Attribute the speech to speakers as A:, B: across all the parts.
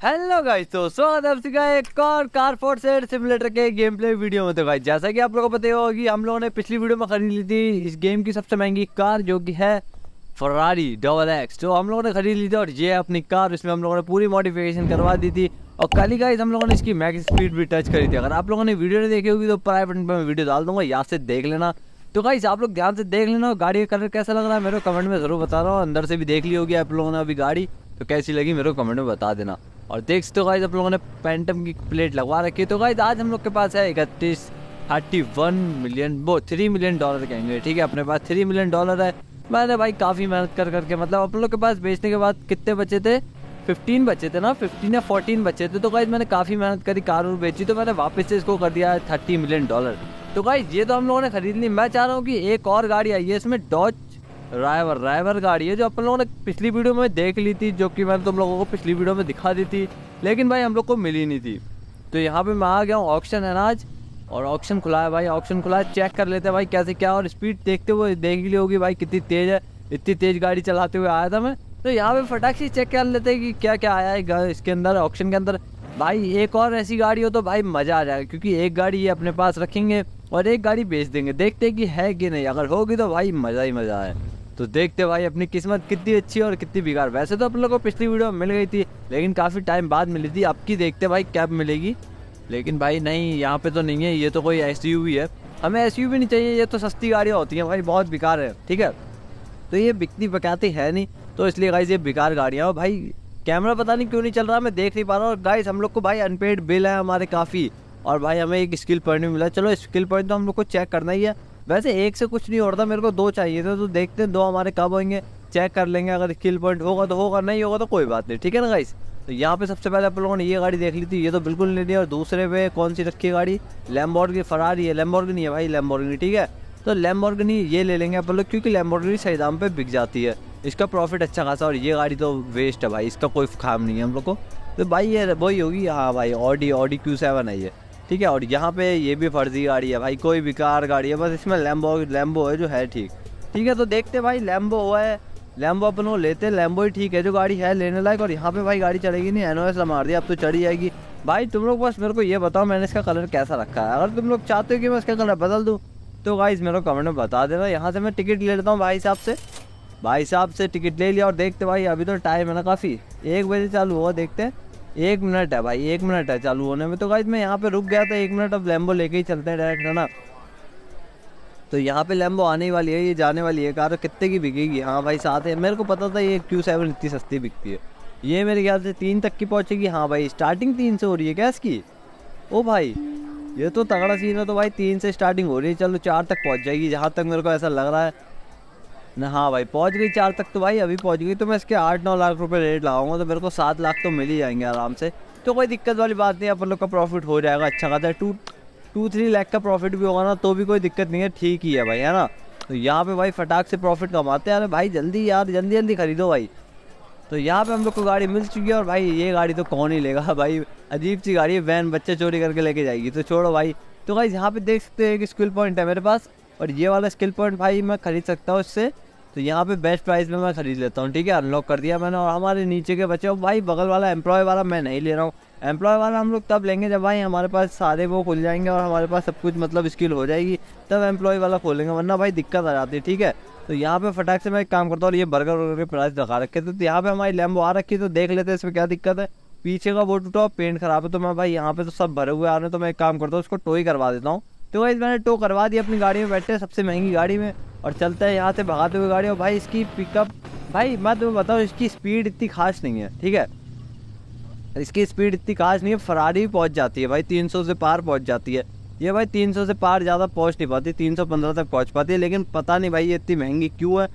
A: Hello guys तो स्वागत है आपका एक और कार फोर्सेड सिमुलेटर के गेम प्ले वीडियो में। तो गाइस जैसा कि आप लोगों को पता होगा कि हम लोगों ने पिछली वीडियो में खरीद ली थी इस गेम की सबसे महँगी कार जो कि है फरारी डबल एक्स तो हम लोगों ने खरीद ली थी और ये अपनी कार इसमें हम लोगों ने पूरी मॉडिफिकेशन करवा दी थी। और कल ही गाइस हम लोगों ने इसकी मैक्स स्पीड भी टच करी थी। अगर आप लोगों ने वीडियो नहीं देखी होगी तो प्राइवेट में वीडियो डाल दूँगा यहाँ से देख लेना। तो गाइस आप लोग ध्यान से देख लेना, गाड़ी का कलर कैसा लग रहा है, मेरे कमेंट में ज़रूर बता रहा हूँ। अंदर से भी देख ली होगी आप लोगों ने अभी गाड़ी तो कैसी लगी मेरे को कमेंट में बता देना। और देख सकते हो गाइस आप लोगों ने पेंटम की प्लेट लगवा रखी है। तो गाइज़ आज हम लोग के पास है इकतीस थर्टी वन मिलियन वो थ्री मिलियन डॉलर कहेंगे ठीक है? अपने पास थ्री मिलियन डॉलर है। मैंने भाई काफ़ी मेहनत कर करके मतलब आप लोग के पास बेचने के बाद कितने बचे थे? फिफ्टीन बचे थे ना? फिफ्टीन या फोर्टीन बचे थे। तो गाइज़ मैंने काफ़ी मेहनत करी, कार और बेची तो मैंने वापस से इसको कर दिया थर्टी मिलियन डॉलर तो गाइज़ ये तो हम लोगों ने खरीद ली मैं चाह रहा हूँ कि एक और गाड़ी आई है, इसमें डॉज ड्राइवर ड्राइवर गाड़ी है जो अपन लोगों ने पिछली वीडियो में देख ली थी, जो कि मैंने तुम लोगों को पिछली वीडियो में दिखा दी थी, लेकिन भाई हम लोग को मिली नहीं थी। तो यहाँ पे मैं आ गया हूँ ऑप्शन है ना आज, और ऑप्शन खुला है भाई ऑप्शन खुला है चेक कर लेते हैं भाई कैसे क्या और स्पीड देखते हुए देख ली होगी भाई कितनी तेज़ है, इतनी तेज़ गाड़ी चलाते हुए आया था मैं। तो यहाँ पे फटाक से चेक कर लेते हैं कि क्या क्या आया है इसके अंदर ऑप्शन के अंदर। भाई एक और ऐसी गाड़ी हो तो भाई मज़ा आ जाएगा, क्योंकि एक गाड़ी ये अपने पास रखेंगे और एक गाड़ी बेच देंगे, देखते कि है कि नहीं, अगर होगी तो भाई मज़ा ही मज़ा है। तो देखते भाई, अपनी किस्मत कितनी अच्छी और कितनी बेकार। वैसे तो अपन लोग को पिछली वीडियो में मिल गई थी, लेकिन काफ़ी टाइम बाद मिली थी। अब की देखते भाई कैब मिलेगी। लेकिन भाई, नहीं, यहाँ पे तो नहीं है, ये तो कोई एसयूवी है। हमें एस नहीं चाहिए, ये तो सस्ती गाड़ियाँ होती हैं भाई, बहुत बेकार है, ठीक है? तो ये बिकती बकाती है नहीं तो इसलिए गाइज़ ये बेकार गाड़ियाँ हो। भाई कैमरा पता नहीं क्यों नहीं चल रहा, मैं देख नहीं पा रहा और गाइज़ हम लोग को भाई अनपेड बिल है हमारे काफ़ी। और भाई, हमें एक स्किल पॉइंट भी मिला। चलो स्किल पॉइंट तो हम लोग को चेक करना ही है। वैसे एक से कुछ नहीं हो रहा मेरे को दो चाहिए थे तो देखते हैं, दो हमारे कब होंगे चेक कर लेंगे, अगर स्किल पॉइंट होगा तो होगा, नहीं होगा तो कोई बात नहीं, ठीक है ना गाइस तो यहाँ पे सबसे पहले आप लोगों ने ये गाड़ी देख ली थी, ये तो बिल्कुल नहीं और दूसरे पे कौन सी रखी है गाड़ी? लैम्बोर्ड की फरारी है लैम्बोर्ड नहीं है भाई लैम्बोर्ड ठीक है? तो लैम्बोर्गनी ये ले लेंगे अपन लोग, क्योंकि लैम्बोर्गनी सही दाम पे बिक जाती है, इसका प्रॉफिट अच्छा खासा, और ये गाड़ी तो वेस्ट है भाई, इसका कोई काम नहीं है हम लोग को। तो भाई ये वही होगी हाँ भाई ऑडी ऑडी क्यू सेवन है ये। ठीक है, और यहाँ पे ये भी फर्जी गाड़ी है भाई, कोई बेकार गाड़ी है, बस इसमें लैम्बो लैम्बो है जो है ठीक। ठीक है तो देखते भाई लैम्बो हुआ है लैम्बो अपन वो लेते लैम्बो ही ठीक है, जो गाड़ी है लेने लायक, और यहाँ पे भाई गाड़ी चलेगी नहीं एनओएस मार दिया, अब तो चढ़ी जाएगी। भाई, तुम लोग बस मेरे को ये बताओ, मैंने इसका कलर कैसा रखा है? अगर तुम लोग चाहते हो कि मैं इसका कलर बदल दूँ तो गाइस मेरे को कमेंट में बता देना, यहाँ से मैं टिकट ले लेता हूँ भाई साहब से। भाई साहब से टिकट ले लिया, और देखते भाई, अभी तो टाइम है ना काफ़ी। एक बजे चालू हुआ, देखते हैं। एक मिनट है भाई, एक मिनट है, चालू होने में। तो गाइज़ मैं यहाँ पे रुक गया था, एक मिनट, अब लैम्बो लेके ही चलते हैं डायरेक्ट है ना? तो यहाँ पे लैम्बो आने वाली है, ये जाने वाली है कार, कितने की बिकेगी? हाँ भाई साथ है। मेरे को पता था ये क्यू सेवन इतनी सस्ती बिकती है। ये मेरे ख्याल से तीन तक की पहुँचेगी। हाँ भाई स्टार्टिंग तीन से हो रही है क्या इसकी? ओ भाई, ये तो तगड़ा सीन है तो भाई, तीन से स्टार्टिंग हो रही है। चलो, चार तक पहुँच जाएगी। जहाँ तक मेरे को ऐसा लग रहा है ना हाँ भाई, पहुँच गई चार तक तो भाई, अभी पहुँच गई तो मैं इसके आठ नौ लाख रुपए रेट लगाऊँगा तो मेरे को सात लाख तो मिल ही जाएँगे आराम से। तो कोई दिक्कत वाली बात नहीं, अपन लोग का प्रॉफिट हो जाएगा अच्छा खासा। टू टू थ्री लाख का प्रॉफिट भी होगा ना तो भी कोई दिक्कत नहीं है, ठीक ही है भाई, है ना? तो यहाँ पे भाई फटाक से प्रॉफिट कमाते हैं। अरे भाई, जल्दी यार, जल्दी जल्दी खरीदो भाई। तो यहाँ पे हम लोग को गाड़ी मिल चुकी है और भाई, ये गाड़ी तो कौन ही लेगा? भाई, अजीब सी गाड़ी है वैन बच्चे चोरी करके लेके जाएगी तो छोड़ो भाई। तो भाई यहाँ पे देख सकते हैं कि स्किल पॉइंट है मेरे पास। और ये वाला स्किल पॉइंट भाई मैं खरीद सकता हूँ इससे। तो यहाँ पे बेस्ट प्राइस में मैं खरीद लेता हूँ, ठीक है? अनलॉक कर दिया मैंने और हमारे नीचे के बच्चे, भाई बगल वाला एम्प्लॉय वाला मैं नहीं ले रहा हूँ। एम्प्लॉय वाला हम लोग तब लेंगे जब भाई हमारे पास सारे वो खुल जाएँगे और हमारे पास सब कुछ मतलब स्किल हो जाएगी, तब एम्प्लॉय वाला खोलेंगे, वरना भाई दिक्कत आ जाती है, ठीक है? तो यहाँ पे फटाक से मैं एक काम करता हूँ और ये बर्गर वर्गर के प्राइस दिखा रखे थे तो यहाँ पे हमारी लैम्बो आ रखी तो देख लेते हैं इसमें क्या दिक्कत है। पीछे का वो टूटा पेंट खराब है तो मैं भाई यहाँ पे तो सब भरे हुए आ रहे हैं तो मैं एक काम करता हूँ उसको टोई ही करवा देता हूँ। तो भाई मैंने टो करवा दिया अपनी गाड़ी में, बैठे सबसे महँगी गाड़ी में, और चलते हैं यहाँ से भगाते हुए गाड़ी और भाई, इसकी पिकअप भाई, मैं तुम्हें बताऊँ, इसकी स्पीड इतनी खास नहीं है, ठीक है? इसकी स्पीड इतनी खास नहीं है फरारी भी पहुँच जाती है भाई, तीन सौ से पार पहुँच जाती है। ये भाई 300 से पार ज़्यादा पहुँच नहीं पाती 315 तक पहुँच पाती है, लेकिन पता नहीं भाई, ये इतनी महँगी क्यों है?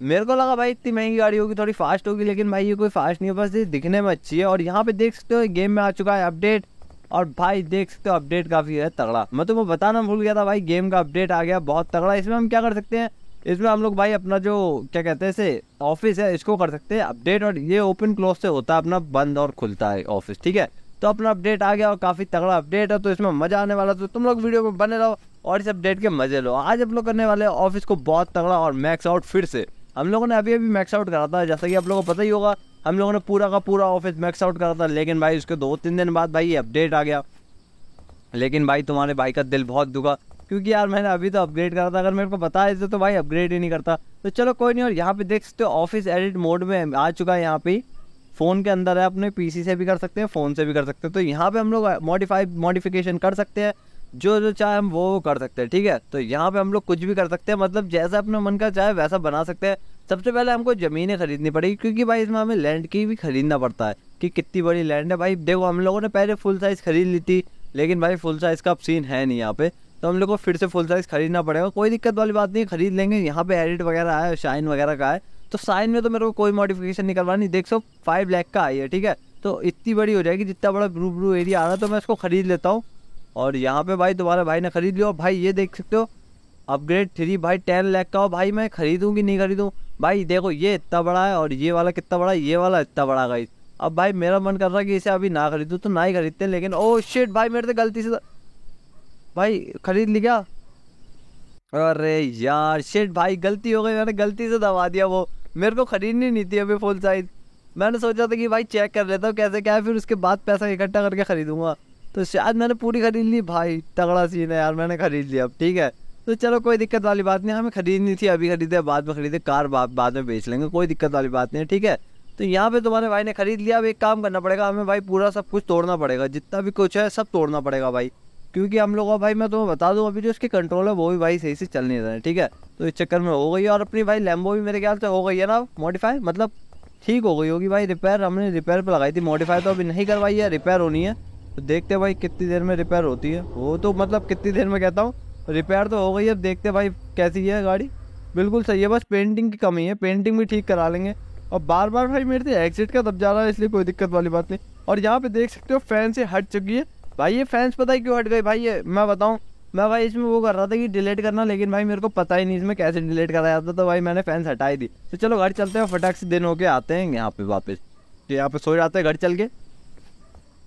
A: मेरे को लगा भाई, इतनी महँगी गाड़ी होगी, थोड़ी फास्ट होगी, लेकिन भाई, ये कोई फास्ट नहीं है, बस ये दिखने में अच्छी है, और यहाँ पे देख सकते हो गेम में आ चुका है अपडेट और भाई देख सकते हो अपडेट काफ़ी है, तगड़ा। मैं तुम्हें बताना भूल गया था भाई गेम का अपडेट आ गया, बहुत तगड़ा। इसमें हम क्या कर सकते हैं? इसमें हम लोग भाई अपना जो, क्या कहते हैं इसे ऑफ़िस है, इसको कर सकते हैं अपडेट और ये ओपन क्लोज से होता है, अपना बंद और खुलता है ऑफ़िस ठीक है? तो अपना अपडेट आ गया और काफ़ी तगड़ा अपडेट है तो इसमें मज़ा आने वाला तो तुम लोग वीडियो में बने रहो और इस अपडेट के मज़े लो। आज हम लोग करने वाले ऑफ़िस को बहुत तगड़ा और मैक्स आउट फिर से। हम लोगों ने अभी अभी मैक्स आउट करा था, जैसा कि आप लोगों को पता ही होगा हम लोगों ने पूरा का पूरा ऑफ़िस मैक्स आउट करा था, लेकिन भाई उसके दो तीन दिन बाद भाई ये अपडेट आ गया। लेकिन भाई तुम्हारे भाई का दिल बहुत दुखा, क्योंकि यार मैंने अभी तो अपग्रेड करा था, अगर मेरे को बता देते तो भाई अपग्रेड ही नहीं करता। तो चलो कोई नहीं, और यहाँ पे देख सकते हो ऑफ़िस एडिट मोड में आ चुका है यहाँ पे। फ़ोन के अंदर है, अपने पीसी से भी कर सकते हैं, फ़ोन से भी कर सकते हैं। तो यहाँ पे हम लोग मॉडिफाई मॉडिफिकेशन कर सकते हैं, जो जो चाहे हम वो कर सकते हैं, ठीक है? तो यहाँ पे हम लोग कुछ भी कर सकते हैं मतलब जैसा अपने मन का चाहे वैसा बना सकते हैं। सबसे पहले हमको ज़मीनें खरीदनी पड़ेगी, क्योंकि भाई इसमें हमें लैंड की भी खरीदना पड़ता है, कि कितनी बड़ी लैंड है। भाई देखो, हम लोगों ने पहले फुल साइज़ खरीद ली थी, लेकिन भाई फुल साइज़ का अब सीन है नहीं यहाँ पे। तो हम लोग को फिर से फुल साइज़ खरीदना पड़ेगा। कोई दिक्कत वाली बात नहीं, खरीद लेंगे। यहाँ पे एडिट वगैरह है शाइन वगैरह का है तो साइन में तो मेरे को कोई मॉडिफिकेशन नहीं करवानी। देख सो फाइव लैख का आई है, ठीक है? तो इतनी बड़ी हो जाएगी, जितना बड़ा ब्रू ब्रू एरिया आ रहा है तो मैं इसको खरीद लेता हूँ। और यहाँ पे भाई तुम्हारे भाई ने खरीद लिया। भाई, ये देख सकते हो अपग्रेड थ्री भाई टेन लैख का हो भाई, मैं खरीदूँ नहीं खरीदूँ। भाई, देखो, ये इतना बड़ा है और ये वाला कितना बड़ा है, ये वाला इतना बड़ा गाइस अब भाई, मेरा मन कर रहा है कि इसे अभी ना खरीदूँ तो ना ही खरीदते, लेकिन ओ शिट भाई, मेरे से गलती से भाई, खरीद लिया? अरे यार शिट भाई, गलती हो गई, मैंने गलती से दबा दिया वो। मेरे को खरीदनी नहीं थी अभी फुल साइज़ मैंने सोचा था कि भाई चेक कर लेता हूँ कैसे क्या है, फिर उसके बाद पैसा इकट्ठा करके खरीदूँगा। तो शायद मैंने पूरी खरीद ली। भाई, तगड़ा सीन है यार, मैंने खरीद लिया अब, ठीक है? तो चलो कोई दिक्कत वाली बात नहीं, हमें खरीदनी थी, अभी खरीदे, बाद में खरीदे, कार बाद बाद में बेच लेंगे, कोई दिक्कत वाली बात नहीं, ठीक है? तो यहाँ पे तुम्हारे भाई ने खरीद लिया, अब एक काम करना पड़ेगा, हमें भाई पूरा सब कुछ तोड़ना पड़ेगा, जितना भी कुछ है सब तोड़ना पड़ेगा भाई, क्योंकि हम लोग भाई, मैं तुम्हें बता दूँ, अभी जो इसके कंट्रोल है, वो भी भाई सही से चल नहीं रहे, ठीक है? तो इस चक्कर में हो गई, और अपनी भाई लैम्बो भी मेरे ख्याल से हो गई है ना मॉडिफाई मतलब ठीक हो गई होगी भाई रिपेयर हमने रिपेयर पर लगाई थी मॉडिफाई तो अभी नहीं करवाई है रिपेयर होनी है तो देखते भाई कितनी देर में रिपेयर होती है, वो तो मतलब कितनी देर में कहता हूँ रिपेयर तो हो गई अब देखते भाई कैसी है गाड़ी। बिल्कुल सही है, बस पेंटिंग की कमी है पेंटिंग भी ठीक करा लेंगे। और बार बार भाई मेरे से एग्जिट का दब जा रहा है, इसलिए कोई दिक्कत वाली बात नहीं। और यहाँ पे देख सकते हो फ़ैन से हट चुकी है। भाई ये फैंस पता ही क्यों हट गए? भाई ये मैं बताऊँ, मैं भाई इसमें वो कर रहा था कि डिलीट करना, लेकिन भाई मेरे को पता ही नहीं इसमें कैसे डिलीट करा जाता तो भाई मैंने फैंस हटाई दी। तो चलो घर चलते हैं फटाक से दिन होके आते हैं, यहाँ पे वापस। तो यहाँ पे सो जाते हैं घर चल के।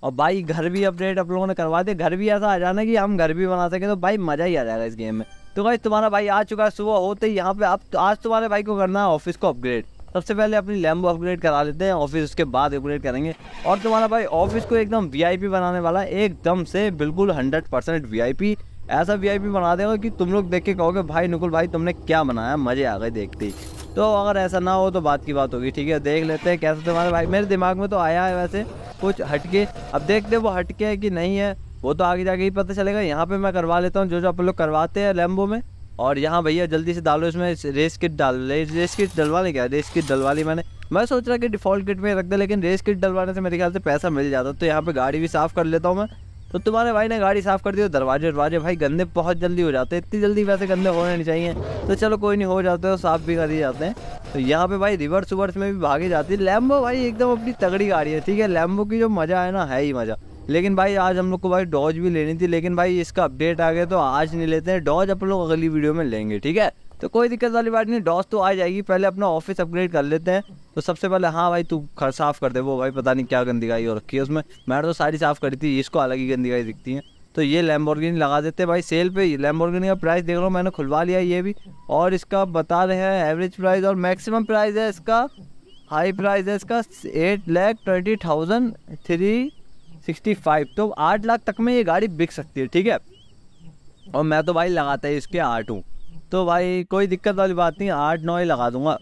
A: और भाई घर भी अपडेट आप लोगों ने करवा दिया। घर भी ऐसा आ जाना कि हम घर भी बना सकें तो भाई मज़ा ही आ जाएगा इस गेम में। तो भाई तुम्हारा भाई आ चुका है सुबह होते ही यहाँ पे। आप तो आज तुम्हारे भाई को करना है ऑफ़िस को अपग्रेड सबसे पहले अपनी लैम्बो अपग्रेड करा लेते हैं ऑफ़िस उसके बाद अपग्रेड करेंगे। और तुम्हारा भाई ऑफ़िस को एकदम वीआईपी बनाने वाला एकदम से बिल्कुल हंड्रेड परसेंट वी ऐसा वीआईपी बना देगा कि तुम लोग देख के कहोगे, भाई नुकुल भाई तुमने क्या बनाया? मज़े आ गए देखते ही। तो अगर ऐसा ना हो तो बात की बात होगी, ठीक है? देख लेते हैं कैसे तुम्हारे भाई, मेरे दिमाग में तो आया है वैसे, कुछ हटके। अब देखते वो हटके है कि नहीं है, वो तो आगे जाके ही पता चलेगा। यहाँ पे मैं करवा लेता हूँ, जो जो आप लोग करवाते हैं लैम्बो में। और यहाँ भैया, जल्दी से डालो इसमें रेस किट डाल रेस किट डलवा ले क्या? रेस किट डलवा ली मैंने। मैं सोच रहा कि डिफ़ॉल्ट किट में रख दे, लेकिन रेस किट डलवाने से मेरे ख्याल से पैसा मिल जाता तो यहाँ पे गाड़ी भी साफ़ कर लेता हूँ मैं। तो तुम्हारे भाई ने गाड़ी साफ़ कर दी दरवाजे दरवाजे भाई गंदे बहुत जल्दी हो जाते हैं। इतनी जल्दी वैसे गंदे होने नहीं चाहिए। तो चलो कोई नहीं, हो जाते हो साफ़ भी कर ही जाते हैं। तो यहाँ पे भाई रिवर्स उवर्स में भी भागी जाती है। लैम्बो भाई एकदम अपनी तगड़ी गाड़ी है, ठीक है? लैम्बो की जो मज़ा है ना, है ही मज़ा। लेकिन भाई आज हम लोग को भाई डॉज भी लेनी थी, लेकिन भाई इसका अपडेट आ गया तो आज नहीं लेते हैं। डॉज अपन लोग अगली वीडियो में लेंगे, ठीक है? तो कोई दिक्कत वाली बात नहीं डॉस तो आ जाएगी, पहले अपना ऑफ़िस अपग्रेड कर लेते हैं। तो सबसे पहले हाँ भाई, तू साफ़ कर दे, वो भाई पता नहीं क्या गंदी गाई हो रखी है उसमें। मैंने तो सारी साफ़ करी थी, इसको अलग ही गंदी गाई दिखती है। तो ये लैम्बोर्गिनी लगा देते हैं भाई सेल पे। लैम्बोर्गिनी का प्राइस देख रहा हूँ, मैंने खुलवा लिया ये भी। और इसका बता रहे हैं एवरेज प्राइस और मैक्सिमम प्राइस है इसका। हाई प्राइस है इसका eight lakh twenty thousand three sixty five तो आठ लाख तक में ये गाड़ी बिक सकती है, ठीक है? और मैं तो भाई लगाता है इसके आठ हूँ। तो भाई, कोई दिक्कत वाली बात नहीं, आठ नौ ही लगा दूँगा।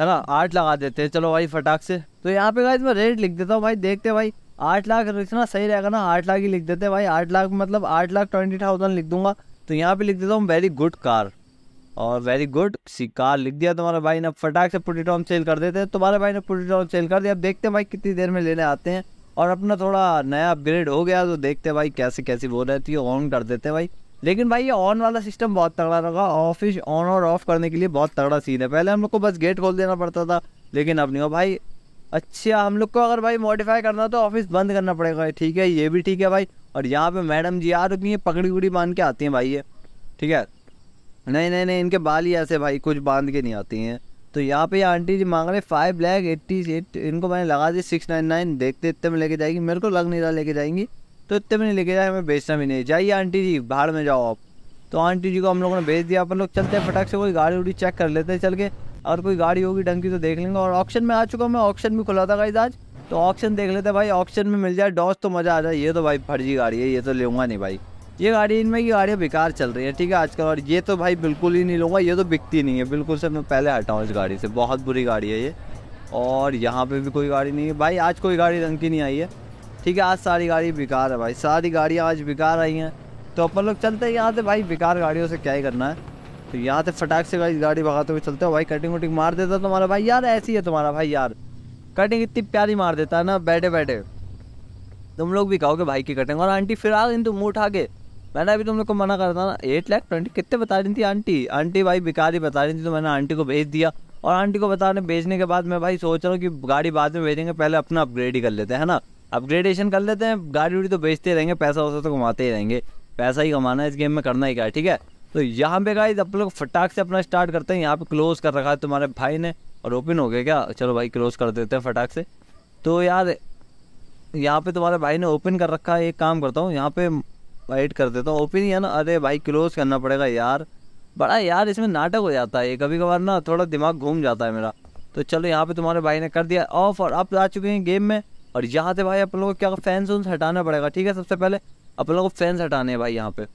A: है ना? आठ लगा देते हैं। चलो भाई, फटाक से। तो यहाँ पे गाइस मैं रेट लिख देता हूँ भाई, देखते भाई। आठ लाख लिखना सही रहेगा ना? आठ लाख ही लिख देते भाई। आठ लाख मतलब आठ लाख ट्वेंटी थाउज़ेंड लिख दूँगा। तो यहाँ पे लिख देता हूँ वेरी गुड कार और वेरी गुड सी कार लिख दिया तुम्हारे भाई ने। फटाक से पुटीटॉन सेल कर देते हैं। तुम्हारे भाई ने पुटीटॉन सेल कर दिया। अब देखते हैं भाई, कितनी देर में लेने आते हैं। और अपना थोड़ा नया अपग्रेड हो गया तो देखते भाई कैसे कैसी वो रहती है ऑन कर देते हैं भाई। लेकिन भाई ये ऑन वाला सिस्टम बहुत तगड़ा लगा ऑफ़िस ऑन और ऑफ़ करने के लिए बहुत तगड़ा सीन है। पहले हम लोग को बस गेट खोल देना पड़ता था, लेकिन अब नहीं हो। भाई अच्छा हम लोग को अगर भाई मॉडिफाई करना तो ऑफ़िस बंद करना पड़ेगा। ठीक है, ये भी ठीक है भाई। और यहाँ पे मैडम जी आ रही है पकड़ी उड़ी बाँध के आती हैं भाई ये। ठीक है? नहीं नहीं नहीं, इनके बाल ही ऐसे भाई, कुछ बाँध के नहीं आती हैं। तो यहाँ पे आंटी जी मांग रहे फाइव लैख एट्टी एट इनको मैंने लगा दी सिक्स नाइन नाइन देखते इतने में लेके जाएगी। मेरे को लग नहीं रहा लेके जाएँगी। तो इतने में नहीं लेके जाए, हमें बेचना भी नहीं। जाइए आंटी जी बाहर में जाओ आप। तो आंटी जी को हम लोगों ने भेज दिया, अपन लोग चलते हैं फटाक से, कोई गाड़ी उड़ी चेक कर लेते हैं, चल के। और कोई गाड़ी होगी ढंग की तो देख लेंगे। और ऑप्शन में आ चुका हूँ मैं ऑप्शन भी खुला था गाइज़ आज। तो ऑप्शन देख लेते भाई ऑप्शन में मिल जाए डॉस तो मज़ा आ जाए। ये तो भाई फर्जी गाड़ी है, ये तो लूँगा नहीं भाई। ये गाड़ी, इनमें की गाड़ियाँ बेकार चल रही है, ठीक है आजकल। और ये तो भाई बिल्कुल ही नहीं लूँगा, ये तो बिकती नहीं है। बिल्कुल से मैं पहले हटाऊँ इस गाड़ी से, बहुत बुरी गाड़ी है ये। और यहाँ पे भी कोई गाड़ी नहीं है। भाई आज कोई गाड़ी रंग की नहीं आई है। ठीक है, आज सारी गाड़ी बेकार है भाई। सारी गाड़ियाँ आज बेकार आई हैं। तो अपन लोग चलते हैं यहाँ से भाई, बेकार गाड़ियों से क्या ही करना है। तो यहाँ से फटाक से गाड़ी गाड़ी भगाते हुए चलते हो। भाई कटिंग वटिंग मार देता तुम्हारा भाई। यार, ऐसी है तुम्हारा भाई यार। कटिंग इतनी प्यारी मार देता है ना, बैठे बैठे। तुम लोग भी कहोगे भाई की कटिंग और आंटी फिर आ गई तुम मुँह उठा के मैंने अभी तुम लोग को मना करता ना एट लाख ट्वेंटी कितने बता रही थी आंटी? आंटी भाई बेकार ही बता रही थी तो मैंने आंटी को भेज दिया। और आंटी को बताने, भेजने के बाद मैं भाई सोच रहा हूँ कि गाड़ी बाद में भेजेंगे, पहले अपना अपग्रेड ही कर लेते हैं ना? अपग्रेडेशन कर लेते हैं, गाड़ी उड़ी तो बेचते रहेंगे, पैसा वैसा तो कमाते ही रहेंगे। पैसा ही कमाना है, इस गेम में करना ही क्या ठीक है? तो यहाँ पे गाइज़ आप लोग फटाक से अपना स्टार्ट करते हैं, यहाँ पे क्लोज कर रखा है तुम्हारे भाई ने, और ओपन हो गया क्या? चलो भाई क्लोज कर देते हैं फटाक से। तो यार, यहाँ पे तुम्हारे भाई ने ओपन कर रखा है, एक काम करता हूँ, यहाँ पे वाइट कर देता हूँ। ओपन ही है ना? अरे भाई क्लोज करना पड़ेगा यार। बड़ा यार, इसमें नाटक हो जाता है कभी कभार ना थोड़ा दिमाग घूम जाता है मेरा। तो चलो, यहाँ पे तुम्हारे भाई ने कर दिया ऑफ़ और अब आ चुके हैं गेम में। और यहाँ से भाई अपन लोगों को क्या फैंस उन्स हटाना पड़ेगा, ठीक है? सबसे पहले अपन लोग को फैंस हटाने हैं भाई यहाँ पे।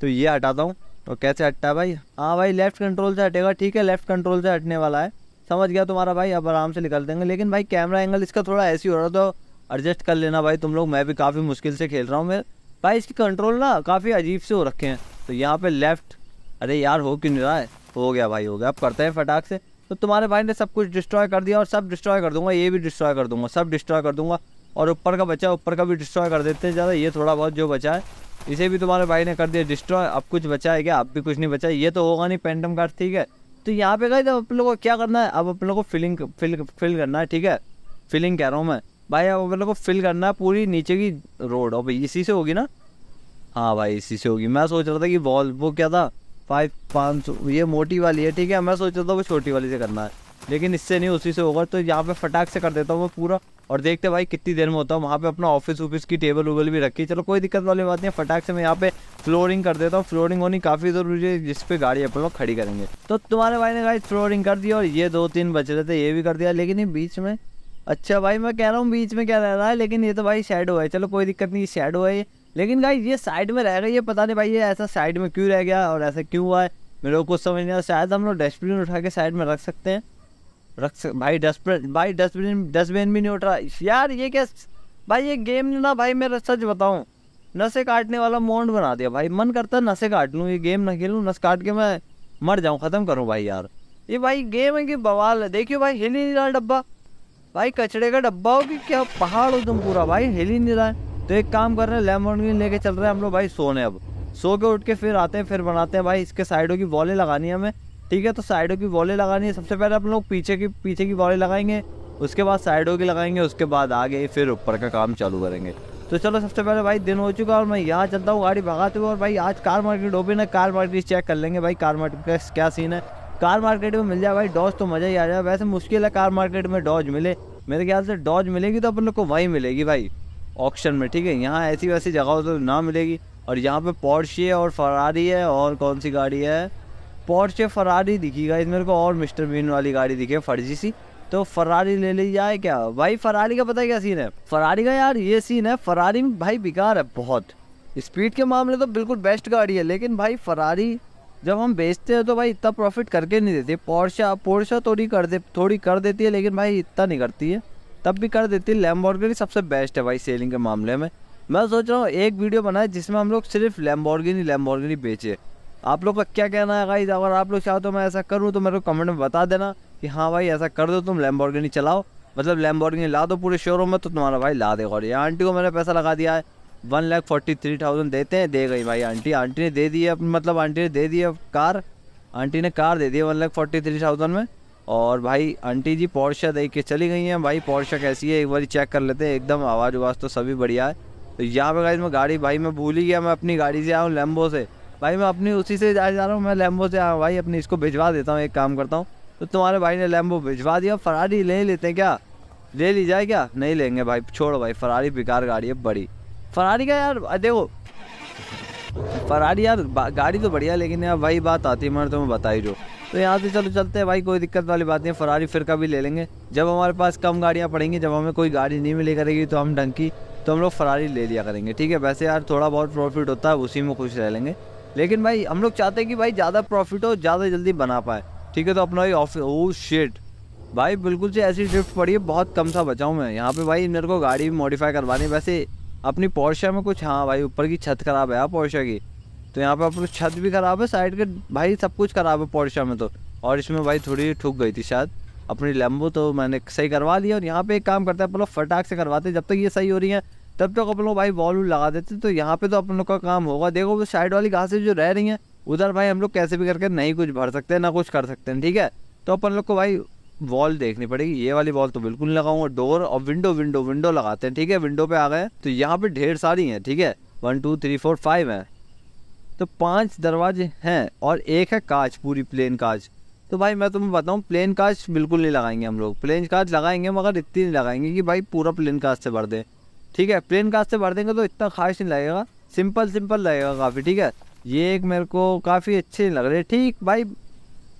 A: तो ये हटाता हूँ। तो कैसे हटता है भाई? हाँ भाई लेफ़्ट कंट्रोल से हटेगा, ठीक है? लेफ़्ट कंट्रोल से हटने वाला है। समझ गया तुम्हारा भाई? अब आराम से निकल देंगे। लेकिन भाई कैमरा एंगल इसका थोड़ा ऐसी हो रहा तो एडजस्ट कर लेना भाई तुम लोग। मैं भी काफ़ी मुश्किल से खेल रहा हूँ। मैं भाई इसकी कंट्रोल ना काफ़ी अजीब से हो रखे हैं। तो यहाँ पे लेफ़्ट अरे यार, हो क्यों नहीं रहा है? हो गया भाई, हो गया। अब करते हैं फटाक से। तो तुम्हारे भाई ने सब कुछ डिस्ट्रॉय कर दिया और सब डिस्ट्रॉय कर दूँगा, ये भी डिस्ट्रॉय कर दूँगा, सब डिस्ट्रॉय कर दूँगा और ऊपर का बचा, ऊपर का भी डिस्ट्रॉय कर देते हैं ज़्यादा, ये थोड़ा बहुत जो बचा है, इसे भी तुम्हारे भाई ने कर दिया डिस्ट्रॉय अब कुछ बचा है क्या? अब भी कुछ नहीं बचा, ये तो होगा नहीं पेंटम कार्ड ठीक है? तो यहाँ पे गए तो अपन लोग को क्या करना है? अब अपन लोग को फिलिंग फिल फिल करना है, ठीक है? फिलिंग कह रहा हूँ मैं। भाई, अब अपन लोग को फिल करना है पूरी नीचे की रोड और इसी से होगी ना? हाँ भाई, इसी से होगी। मैं सोच रहा था कि वॉल वो क्या था? फाइव पाँच सौ ये मोटी वाली है, ठीक है? मैं सोच रहा था वो छोटी वाली से करना है, लेकिन इससे नहीं, उसी से होगा। तो यहाँ पे फटाक से कर देता हूँ मैं पूरा, और देखते भाई कितनी देर में होता हूँ। वहाँ पे अपना ऑफ़िस ऑफ़िस की टेबल वेबल भी रखी। चलो, कोई दिक्कत वाली बात नहीं फटाक से मैं यहाँ पे फ्लोरिंग कर देता हूँ। फ्लोरिंग होनी काफ़ी ज़रूरी है, जिस पे गाड़ी अपन लोग खड़ी करेंगे। तो तुम्हारे भाई ने गाड़ी फ्लोरिंग कर दिया, और ये दो तीन बच रहे थे ये भी कर दिया। लेकिन ये बीच में अच्छा भाई, मैं कह रहा हूँ, बीच में क्या रह रहा है, लेकिन ये तो भाई शेडो है। चलो, कोई दिक्कत नहीं शेडो है लेकिन भाई ये साइड में रह गया ये पता नहीं भाई, ये ऐसा साइड में क्यों रह गया और ऐसा क्यों हुआ है? मेरे को कुछ समझ नहीं आया शायद हम लोग डस्टबिन उठा के साइड में रख सकते हैं। रख सक, भाई डस्टबिन भाई डस्टबिन डस्टबिन भी नहीं उठ रहा। यार, ये क्या भाई ये गेम ने ना, भाई मेरा सच बताऊँ। नशे काटने वाला मोड बना दिया भाई। मन करता है नशे काट लूँ, ये गेम ना खेलूँ, नस काट के मैं मर जाऊँ, ख़त्म करूँ भाई यार। ये भाई गेम है कि बवाल है। देखियो भाई, हिल ही नहीं रहा डब्बा। भाई कचड़े का डब्बा हो कि क्या? पहाड़ हो तुम पूरा भाई, हिल ही नहीं रहा है। तो एक काम कर रहे हैं लेमन लेके चल रहे हैं हम लोग भाई सोने अब। सो के उठ के फिर आते हैं, फिर बनाते हैं। भाई इसके साइडों की वॉलें लगानी है हमें। ठीक है तो साइडों की वॉलें लगानी है। सबसे पहले अपन लोग पीछे की पीछे की वॉलें लगाएँगे। उसके बाद साइडों की लगाएँगे, उसके बाद आगे फिर ऊपर का काम चालू करेंगे। तो चलो, सबसे पहले भाई दिन हो चुका और मैं यहाँ चलता हूँ गाड़ी भगाते हुए और भाई आज कार मार्केट ओपन है, कार मार्केट चेक कर लेंगे भाई कार मार्केट का क्या सीन है। कार मार्केट में मिल जाए भाई डॉज तो मज़ा ही आ जाए। वैसे मुश्किल है कार मार्केट में डॉज मिले। मेरे ख्याल से डॉज मिलेगी तो अपन लोग को वहीं मिलेगी भाई। ऑप्शन में, ठीक है? यहाँ ऐसी वैसी जगह तो ना मिलेगी। और यहाँ पे पॉर्शे और फरारी है और कौन सी गाड़ी है? पॉर्शे फरारी दिखी गाइस मेरे को और मिस्टर बीन वाली गाड़ी दिखी है, फर्जी सी। तो फरारी ले ली जाए क्या? भाई फरारी का पता क्या सीन है? फरारी का यार ये सीन है फरारी भाई बेकार है बहुत। स्पीड के मामले तो बिल्कुल बेस्ट गाड़ी है, लेकिन भाई फरारी जब हम बेचते हैं तो भाई इतना प्रॉफिट करके नहीं देती। पोर्शा पोर्शा थोड़ी कर दे, थोड़ी कर देती है, लेकिन भाई इतना नहीं करती है। तब भी कर देती है। लैम्बोर्गिनी सबसे बेस्ट है भाई सेलिंग के मामले में। मैं सोच रहा हूँ, एक वीडियो बनाए जिसमें हम लोग सिर्फ़ लैम्बोर्गिनी लैम्बोर्गिनी बेचे। आप लोग का क्या कहना है गाइज़ अगर आप लोग चाहो तो मैं ऐसा करूँ तो मेरे को कमेंट में बता देना कि हाँ भाई, ऐसा कर दो तुम लैम्बोर्गिनी चलाओ। मतलब लैम्बोर्गिनी ला दो पूरे शोरूम में तो तुम्हारा भाई ला देगा। और ये आंटी को मैंने पैसा लगा दिया है। One lakh forty three thousand देते हैं, दे गई भाई आंटी आंटी ने दे दी है मतलब आंटी ने दे दी है कार। आंटी ने कार दे दी है one lakh forty three thousand में। और भाई आंटी जी पौरशा दे के चली गई हैं। भाई पौरशा कैसी है? एक बार चेक कर लेते हैं। एकदम आवाज़ उवाज़ तो सभी बढ़िया है। तो यहाँ पे गाइज़ मैं गाड़ी, भाई मैं भूल ही गया। मैं अपनी गाड़ी से आया हूँ लेम्बो से। भाई मैं अपनी उसी से जा रहा हूँ। मैं लेम्बो से आया भाई अपनी इसको भिजवा देता हूँ। एक काम करता हूँ। तो तुम्हारे भाई ने लेम्बो भिजवा दिया। फरारी ले लेते हैं क्या? ले ली जाए क्या? नहीं लेंगे भाई। छोड़ो भाई। फरारी बेकार गाड़ी है। बड़ी। फरारी का यार देखो। फरारी यार गाड़ी तो बढ़िया लेकिन यार वही बात आती है। मैंने तुम्हें बताई जो। तो यहाँ से चलो, चलते हैं भाई, कोई दिक्कत वाली बात नहीं है फरारी फिर का भी ले लेंगे। जब हमारे पास कम गाड़ियाँ पड़ेंगी, जब हमें कोई गाड़ी नहीं मिले करेगी तो हम डंकी तो हम लोग फरारी ले लिया करेंगे, ठीक है? वैसे यार, थोड़ा बहुत प्रॉफिट होता है, उसी में खुश रह लेंगे। लेकिन भाई, हम लोग चाहते हैं कि भाई, ज़्यादा प्रॉफिट हो, ज़्यादा जल्दी बना पाए, ठीक है? तो अपना ऑफ़िस ओ शेट भाई, बिल्कुल से ऐसी ड्रिफ्ट पड़ी है, बहुत कम सा बचाऊँ मैं। यहाँ पे भाई, मेरे को गाड़ी भी मॉडिफाई करवानी है। वैसे, अपनी पोर्शा में कुछ हाँ भाई, ऊपर की छत खराब है यार पोर्शा की। तो यहाँ पे अपनी छत भी खराब है, साइड के भाई सब कुछ खराब है पोर्शा में तो। और इसमें भाई थोड़ी ठुक गई थी शायद। अपनी लेम्बो तो मैंने सही करवा लिया और यहाँ पे एक काम करता है, अपन लोग फटाक से करवाते जब तक ये सही हो रही है, तब तक अपन लोग भाई बॉल लगा देते तो यहाँ पे तो अपन लोग का काम होगा। देखो, वो साइड वाली घासें जो रह रही हैं, उधर भाई हम लोग कैसे भी करके नहीं कुछ भर सकते, ना कुछ कर सकते हैं, ठीक है? तो अपन लोग को भाई वॉल देखनी पड़ेगी। ये वाली वॉल तो बिल्कुल नहीं लगाऊँगा। डोर और विंडो विंडो विंडो लगाते हैं, ठीक है? विंडो पे आ गए तो यहाँ पे ढेर सारी हैं, ठीक है? One two three four five है। तो पाँच दरवाजे हैं और एक है कांच, पूरी प्लेन कांच। तो भाई मैं तुम्हें बताऊँ प्लेन कांच बिल्कुल नहीं लगाएँगे हम लोग। प्लेन कांच लगाएँगे मगर इतनी नहीं लगाएँगे कि भाई पूरा प्लेन कांच से भर दें। ठीक है? प्लेन कांच से भर देंगे तो इतना खास नहीं लगेगा। सिंपल सिंपल लगेगा काफ़ी, ठीक है? ये एक मेरे को काफ़ी अच्छे लग रहे। ठीक भाई,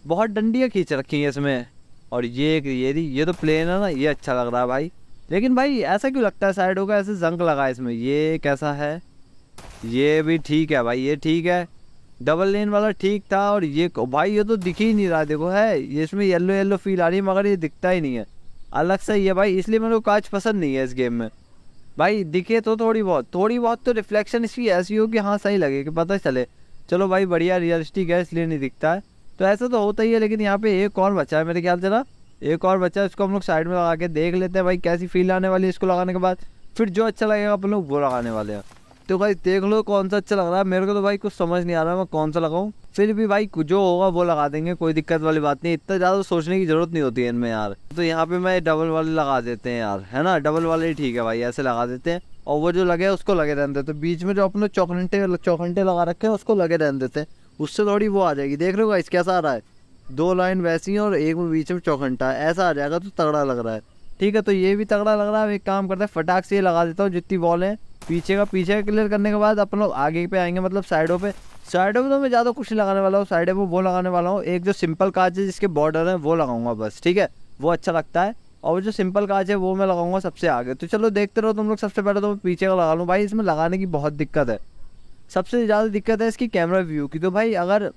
A: बहुत डंडियाँ खींच रखी हैं इसमें। और ये एक, ये दी, ये तो प्लेन है ना, ये अच्छा लग रहा है भाई। लेकिन भाई ऐसा क्यों लगता है? साइडों का ऐसे जंग लगा इसमें। ये कैसा है? ये भी ठीक है भाई, ये ठीक है। डबल लेन वाला ठीक था और ये भाई, ये तो दिख ही नहीं रहा, देखो है, ये इसमें येलो येलो फील आ रही है, मगर ये दिखता ही नहीं है। अलग से ही है भाई, इसलिए मेरे को कांच पसंद नहीं है इस गेम में। भाई, दिखे तो थोड़ी बहुत थोड़ी बहुत तो रिफ्लेक्शन इसकी ऐसी हो कि हाँ सही लगे, कि पता चले। चलो भाई, बढ़िया रियलिस्टिक है, इसलिए नहीं दिखता है। तो ऐसा तो होता ही है, लेकिन यहाँ पे एक और बच्चा है, मेरे ख्याल से ना। एक और बच्चा है उसको हम लोग साइड में लगा के देख लेते हैं भाई, कैसी फील आने वाली है इसको लगाने के बाद। फिर जो अच्छा लगेगा, अपन लोग वो लगाने वाले हैं। तो भाई देख लो कौन सा अच्छा लग रहा है। मेरे को तो भाई कुछ समझ नहीं आ रहा मैं कौन सा लगाऊँ। फिर भी भाई जो होगा वो लगा देंगे, कोई दिक्कत वाली बात नहीं। इतना ज़्यादा सोचने की ज़रूरत नहीं होती है इनमें यार। तो यहाँ पे मैं डबल वाले लगा देते हैं यार, है ना? डबल वाले ही ठीक है भाई, ऐसे लगा देते हैं। और वो जो लगे उसको लगे रहने देते बीच में जो अपने चौखंटे चौखंटे लगा रखे हैं, उसको लगे रहने देते हैं। उससे थोड़ी वो आ जाएगी। देख रहे हो गाइस कैसा आ रहा है। दो लाइन वैसी है और एक में बीच में चौखंटा है। ऐसा आ जाएगा तो तगड़ा लग रहा है। ठीक है तो ये भी तगड़ा लग रहा है। एक काम करते हैं, फटाक से ये लगा देता हूँ जितनी बॉल है। पीछे का पीछे का क्लियर करने के बाद अपन लोग आगे पे आएँगे मतलब साइडों पे। साइडों में तो मैं ज़्यादा कुछ नहीं लगाने वाला हूँ, साइडों पे वो लगाने वाला हूँ। एक जो सिंपल कांच है जिसके बॉर्डर है, वो लगाऊँगा बस, ठीक है? वो अच्छा लगता है। और जो सिंपल कांच है, वो मैं लगाऊँगा सबसे आगे। तो चलो देखते रहो तुम लोग सबसे पहले तो मैं पीछे का लगा लूँ। भाई, इसमें लगाने की बहुत दिक्कत है। सबसे ज़्यादा दिक्कत है इसकी कैमरा व्यू की। तो भाई, अगर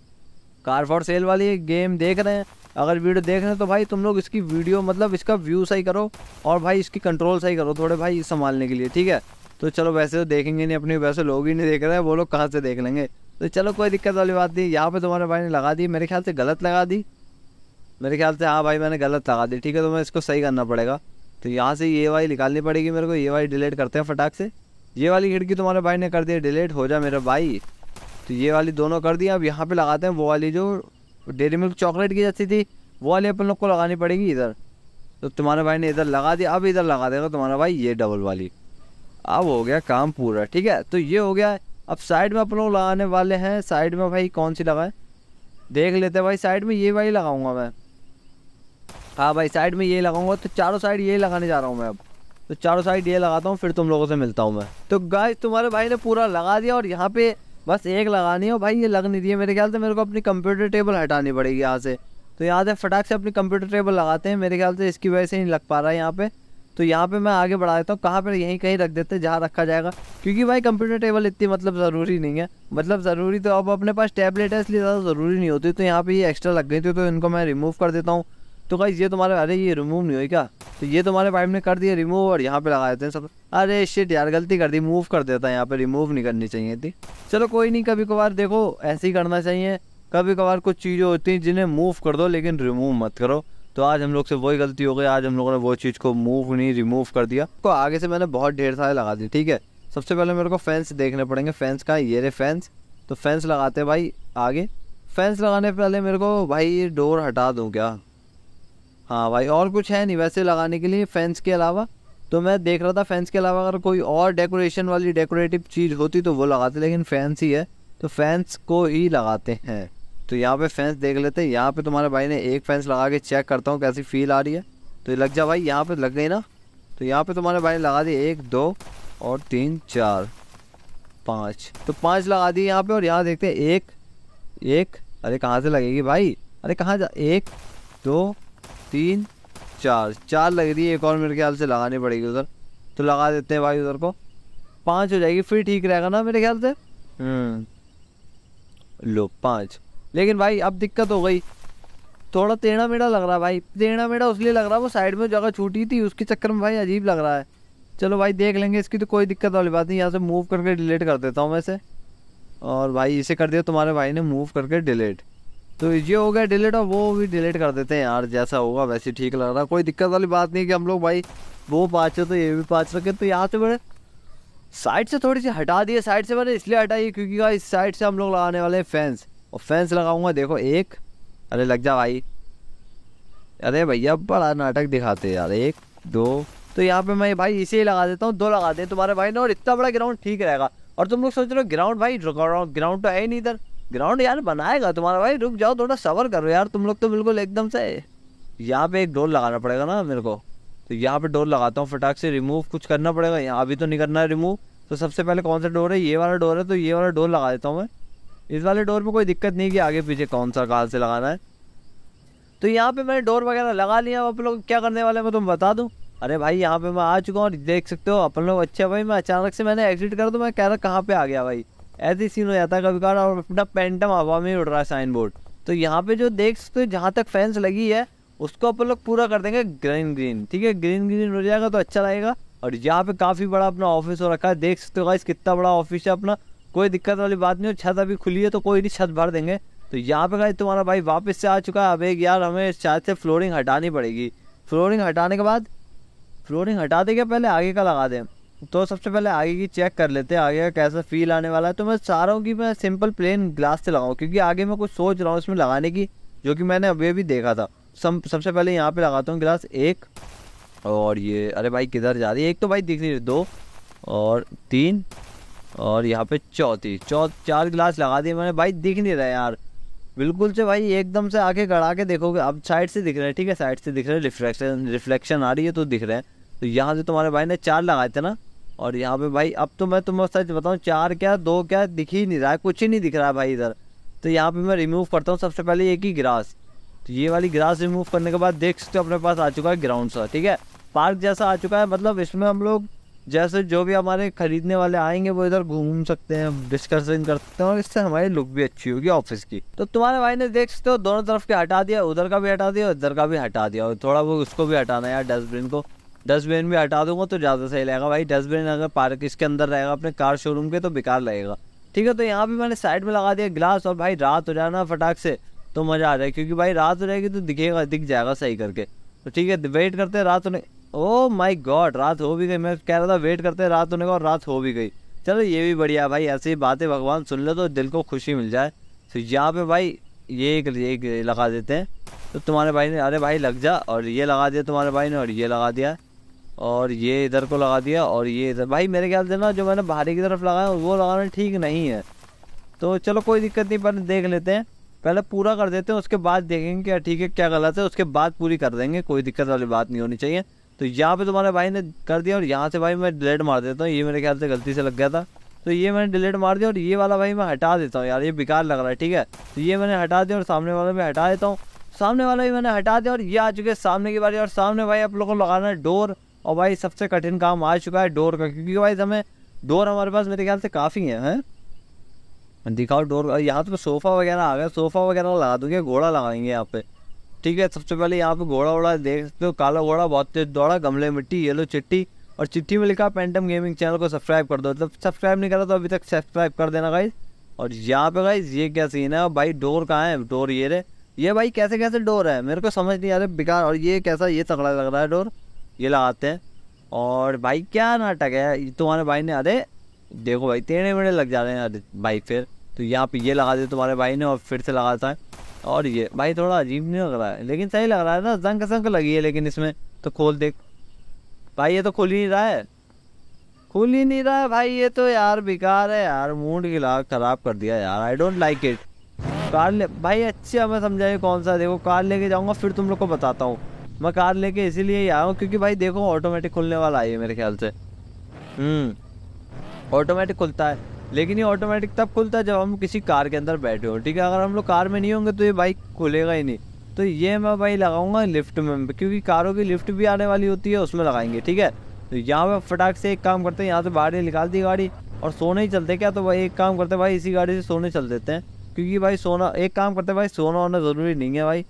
A: कार फॉर सेल वाली गेम देख रहे हैं, अगर वीडियो देख रहे हैं तो भाई तुम लोग इसकी वीडियो मतलब इसका व्यू सही करो और भाई इसकी कंट्रोल सही करो थोड़े भाई संभालने के लिए, ठीक है? तो चलो वैसे तो देखेंगे नहीं, अपनी वैसे लोग ही नहीं देख रहे हैं वो लोग कहाँ से देख लेंगे। तो चलो कोई दिक्कत वाली बात नहीं, यहाँ पे तुम्हारे भाई ने लगा दी, मेरे ख्याल से गलत लगा दी। मेरे ख्याल से हाँ भाई, मैंने गलत लगा दी, ठीक है तो मैं इसको सही करना पड़ेगा। तो यहाँ से ये वाई निकालनी पड़ेगी मेरे को, ये वाई डिलीट करते हैं फटाक से। ये वाली खिड़की तुम्हारे भाई ने कर दी, डिलीट, हो जा मेरा भाई। तो ये वाली दोनों कर दी अब यहाँ पे लगाते हैं वो वाली जो डेरी मिल्क चॉकलेट की जैसी थी, वो वाली अपन लोग को लगानी पड़ेगी इधर। तो तुम्हारे भाई ने इधर लगा दिया, अब इधर लगा देगा तुम्हारा भाई ये डबल वाली। अब हो गया काम पूरा, ठीक है? तो ये हो गया, अब साइड में अपन लोग लगाने वाले हैं साइड में भाई कौन सी लगाए? देख लेते हैं भाई साइड में ये वाली लगाऊँगा मैं। हाँ भाई साइड में ये लगाऊँगा तो चारों साइड ये लगाने जा रहा हूँ मैं अब। तो चारों साइड ये लगाता हूँ, फिर तुम लोगों से मिलता हूँ मैं। तो गाय तुम्हारे भाई ने पूरा लगा दिया और यहाँ पे बस एक लगानी है भाई ये लग नहीं है मेरे ख्याल से, मेरे को अपनी कंप्यूटर टेबल हटानी पड़ेगी यहाँ से। तो यहाँ से फटाक से अपनी कंप्यूटर टेबल लगाते हैं, मेरे ख्याल से इसकी वजह से नहीं लग पा रहा है यहाँ पे। तो यहाँ पे मैं आगे बढ़ा देता हूँ। कहाँ पर यहीं कहीं रख देते, जहाँ रखा जाएगा। क्योंकि भाई कंप्यूटर टेबल इतनी मतलब ज़रूरी नहीं है। मतलब ज़रूरी तो अब अपने पास टैबलेट है, इसलिए ज़्यादा ज़रूरी नहीं होती। तो यहाँ पे ये एक्स्ट्रा लग गई थी तो इनको मैं रिमूव कर देता हूँ। तो भाई ये तुम्हारे, अरे ये रिमूव नहीं हुई क्या? तो ये तुम्हारे पाइप ने कर दिया रिमूव और यहाँ पे लगा देते हैं सब। अरे शिट यार, गलती कर दी मूव कर देता है यहाँ पे। रिमूव नहीं करनी चाहिए थी। चलो कोई नहीं, कभी कभार देखो, ऐसे ही करना चाहिए। कभी कभार कुछ चीज़ें होती हैं जिन्हें मूव कर दो, लेकिन रिमूव मत करो। तो आज हम लोग से वही गलती हो गई। आज हम लोगों ने वो चीज़ को मूव नहीं रिमूव कर दिया। तो आगे से मैंने बहुत ढेर सारे लगा दिए, ठीक है? सबसे पहले मेरे को फैंस देखने पड़ेंगे। फैंस का ये रे फैंस तो फैंस लगाते भाई, आगे। फैंस लगाने पहले मेरे को भाई डोर हटा दूँ क्या? हाँ भाई, और कुछ है नहीं वैसे लगाने के लिए फैंस के अलावा। तो मैं देख रहा था फैंस के अलावा अगर कोई और डेकोरेशन वाली डेकोरेटिव चीज़ होती तो वो लगाते, लेकिन फैंस ही है। तो फैंस को ही लगाते हैं। तो यहाँ पे फैंस देख लेते हैं। यहाँ पे तुम्हारे भाई ने एक फैंस लगा के चेक करता हूँ कैसी फील आ रही है। तो लग जा भाई यहाँ पे लग गई ना? तो यहाँ पे तुम्हारे भाई ने लगा दी एक दो और तीन चार पाँच। तो पाँच लगा दिए यहाँ पे और यहाँ देखते हैं एक एक। अरे कहाँ से लगेगी भाई? अरे कहाँ जा एक दो तीन चार। चार लग रही है एक और मेरे ख्याल से लगानी पड़ेगी उधर। तो लगा देते हैं भाई उधर को। पाँच हो जाएगी फिर ठीक रहेगा ना मेरे ख्याल से? हम्म। लो पाँच। लेकिन भाई, अब दिक्कत हो गई। थोड़ा टेढ़ा मेढ़ा लग रहा है भाई। टेढ़ा मेढ़ा उसलिए लग रहा है, वो साइड में जगह छूटी थी, उसके चक्कर में भाई अजीब लग रहा है। चलो भाई, देख लेंगे, इसकी तो कोई दिक्कत वाली बात नहीं। यहाँ से मूव करके डिलीट कर देता हूँ मैं वैसे और भाई, इसे कर दिया, तुम्हारे भाई ने मूव करके डिलीट तो ये हो गया डिलीट और वो भी डिलीट कर देते हैं यार, जैसा होगा वैसे ठीक लग रहा है। कोई दिक्कत वाली बात नहीं कि हम लोग भाई, वो पाँच तो ये भी पाँच रखे तो यहाँ से बड़े साइड से थोड़ी सी हटा दिए साइड से मैंने इसलिए हटाई क्योंकि इस साइड से हम लोग लगाने वाले हैं फैंस और फैंस लगाऊँगा, देखो, एक। अरे, लग जा भाई। अरे भैया, बड़ा नाटक दिखाते यार, एक, दो। तो यहाँ पे मैं भाई इसे ही लगा देता हूँ, दो लगा दे तुम्हारे भाई ने, और इतना बड़ा ग्राउंड ठीक रहेगा। और तुम लोग सोच रहे हो ग्राउंड भाई ग्राउंड तो है ही नहीं इधर। ग्राउंड यार बनाएगा तुम्हारा भाई, रुक जाओ, थोड़ा सबर करो यार, तुम लोग तो बिल्कुल एकदम से। यहाँ पे एक डोर लगाना पड़ेगा ना मेरे को। तो यहाँ पे डोर लगाता हूँ फटाक से रिमूव कुछ करना पड़ेगा। यहाँ अभी तो नहीं करना है रिमूव तो सबसे पहले कौन सा डोर है? ये वाला डोर है तो ये वाला डोर लगा देता हूँ मैं। इस वाले डोर में कोई दिक्कत नहीं कि आगे पीछे कौन सा कहाँ से लगाना है। तो यहाँ पे मैंने डोर वगैरह लगा लिया आप लोग क्या करने वाले मैं तुम बता दूँ। अरे भाई, यहाँ पे मैं आ चुका हूँ, देख सकते हो, अपन लोग अच्छा भाई, मैं अचानक से मैंने एग्जिट कर दो, मैं कह रहा कहाँ पे आ गया भाई। ऐसे सीन हो जाता है कभी कभार और अपना पेंटम हवा में उड़ रहा है साइन बोर्ड तो यहाँ पे जो देख सकते हो, जहाँ तक फैंस लगी है, उसको अपन लोग पूरा कर देंगे ग्रीन ग्रीन ठीक है? ग्रीन ग्रीन हो जाएगा तो अच्छा लगेगा। और यहाँ पे काफ़ी बड़ा अपना ऑफ़िस हो रखा है, देख सकते हो कितना बड़ा ऑफ़िस है अपना। कोई दिक्कत वाली बात नहीं हो छत अभी खुली है तो कोई नहीं, छत भर देंगे। तो यहाँ पे तुम्हारा भाई वापस से आ चुका है, अब एक यार हमें शायद से फ्लोरिंग हटानी पड़ेगी। फ्लोरिंग हटाने के बाद? फ्लोरिंग हटा देंगे पहले आगे का लगा दें। तो सबसे पहले आगे की चेक कर लेते हैं, आगे का कैसा फील आने वाला है। तो मैं चाह रहा हूँ कि मैं सिंपल प्लेन ग्लास से लगाऊँ, क्योंकि आगे मैं कुछ सोच रहा हूँ इसमें लगाने की, जो कि मैंने अभी अभी देखा था। सब सबसे पहले यहाँ पे लगाता हूँ गिलास एक, और ये, अरे भाई किधर जा रही है? एक तो भाई दिख रही है दो, और तीन और यहाँ पे चौथी चौ चार गिलास लगा दिए मैंने। भाई, दिख नहीं रहा यार। बिल्कुल से भाई, एकदम से आके गड़ा के देखोगे, अब साइड से दिख रहे हैं, ठीक है? साइड से दिख रहे हैं रिफ्लेक्शन रिफ्लेक्शन आ रही है तो दिख रहे हैं। तो यहाँ से तुम्हारे भाई ने चार लगाए थे ना? और यहाँ पे भाई, अब तो मैं तुम्हें सच बताऊँ, चार क्या, दो क्या, दिख ही नहीं रहा है, कुछ ही नहीं दिख रहा है भाई इधर। तो यहाँ पे मैं रिमूव करता हूँ सबसे पहले एक ही ग्रास तो ये वाली ग्रास रिमूव करने के बाद देख सकते हो, अपने पास आ चुका है ग्राउंड सा ठीक है? पार्क जैसा आ चुका है मतलब इसमें हम लोग जैसे जो भी हमारे खरीदने वाले आएँगे, वो इधर घूम सकते हैं डिस्कशन कर सकते हैं, और इससे हमारी लुक भी अच्छी होगी ऑफ़िस की। तो तुम्हारे भाई ने देख सकते हो, दोनों तरफ़ के हटा दिया, उधर का भी हटा दिया इधर का भी हटा दिया। और थोड़ा वो उसको भी हटाना यार डस्टबिन को। डस्टबिन भी हटा दूँगा तो ज़्यादा सही लगेगा भाई। डस्टबिन अगर पार्क इसके अंदर रहेगा, अपने कार शोरूम के तो बेकार लगेगा। ठीक है तो यहाँ भी मैंने साइड में लगा दिया गिलास और भाई रात हो जाना फटाक से तो मज़ा आ जाए क्योंकि भाई रात हो जाएगी तो दिखेगा, दिख जाएगा सही करके। तो ठीक है वेट करते हैं, रात होने ओ माई गॉड रात हो भी गई। मैं कह रहा था वेट करते रात होने का और रात हो भी गई। चलो ये भी बढ़िया भाई ऐसी बातें भगवान सुन ले तो दिल को खुशी मिल जाए। तो यहाँ पे भाई ये एक, एक लगा देते हैं। तो तुम्हारे भाई ने अरे भाई लग जा और ये लगा दिया तुम्हारे भाई ने और ये लगा दिया। और ये इधर को लगा दिया और ये इधर। भाई मेरे ख्याल से ना जो मैंने बाहरी की तरफ़ लगाया वो लगाना ठीक नहीं है। तो चलो कोई दिक्कत नहीं पर देख लेते हैं। पहले पूरा कर देते हैं उसके बाद देखेंगे क्या ठीक है क्या गलत है। उसके बाद पूरी कर देंगे कोई दिक्कत वाली बात नहीं होनी चाहिए। तो यहाँ पे तुम्हारे भाई ने कर दिया और यहाँ से भाई मैं डिलीट मार देता हूँ। ये मेरे ख्याल से गलती से लग गया था। तो ये मैंने डिलीट मार दिया और ये वाला भाई मैं हटा देता हूँ यार, ये बेकार लग रहा है, ठीक है? तो ये मैंने हटा दिया और सामने वाला मैं हटा देता हूँ। सामने वाला भी मैंने हटा दिया और ये आ चुके सामने की बारी और सामने भाई आप लोगों को लगाना है डोर और भाई सबसे कठिन काम आ चुका है डोर का, क्योंकि भाई हमें डोर हमारे पास मेरे ख्याल से काफ़ी है, हैं? दिखाओ डोर यहाँ तो सोफ़ा वगैरह आ गया, सोफ़ा वगैरह लगा दूँगे, घोड़ा लगाएँगे यहाँ पे। ठीक है सबसे पहले यहाँ पे घोड़ा वोड़ा देख सकते हो, काला घोड़ा, बहुत तेज दौड़ा, गमले मिट्टी येलो चिट्टी, और चिट्ठी में लिखा पेंटम गेमिंग चैनल को सब्सक्राइब कर दो। मतलब सब्सक्राइब नहीं करा तो अभी तक सब्सक्राइब कर देना गाइज़ और यहाँ पे गाइज़ ये क्या सीन है? भाई, डोर कहाँ है? डोर ये रे। ये भाई कैसे कैसे डोर है? मेरे को समझ नहीं आ रहा, बेकार। और ये कैसा, ये तगड़ा लग रहा है डोर? ये लगाते हैं। और भाई, क्या नाटक है? तुम्हारे भाई ने, अरे, देखो भाई तेरे मेरे लग जा रहे हैं, अरे, भाई फिर। तो यहाँ पे ये लगा दे तुम्हारे भाई ने और फिर से लगाता है। और ये, भाई थोड़ा अजीब नहीं लग रहा है, लेकिन सही लग रहा है ना, जंग संग लगी है, लेकिन इसमें तो खोल देख। भाई ये तो खुल ही नहीं रहा है। खुल ही नहीं रहा है भाई, ये तो यार बेकार है यार, मूड गिला खराब कर दिया यार I don't like it car ले, भाई अच्छा मैं समझाइए कौन सा, देखो कार लेके जाऊँगा, फिर तुम लोग को बताता हूँ। मैं कार लेके इसीलिए ही आया हूँ, क्योंकि भाई देखो ऑटोमेटिक खुलने वाला है मेरे ख्याल से। हम्म ऑटोमेटिक खुलता है। लेकिन ये ऑटोमेटिक तब खुलता है जब हम किसी कार के अंदर बैठे हो, ठीक है? अगर हम लोग कार में नहीं होंगे तो ये बाइक खुलेगा ही नहीं। तो ये मैं भाई लगाऊँगा लिफ्ट में, क्योंकि कारों की लिफ्ट भी आने वाली होती है, उसमें लगाएँगे, ठीक है? तो यहाँ पर फटाक से एक काम करते हैं, यहाँ से बाहर निकाल दी गाड़ी और सोने ही चलते क्या? तो भाई एक काम करते हैं भाई, इसी गाड़ी से सोने चल देते हैं, क्योंकि भाई सोना, एक काम करते हैं भाई, सोना होना ज़रूरी नहीं है भाई।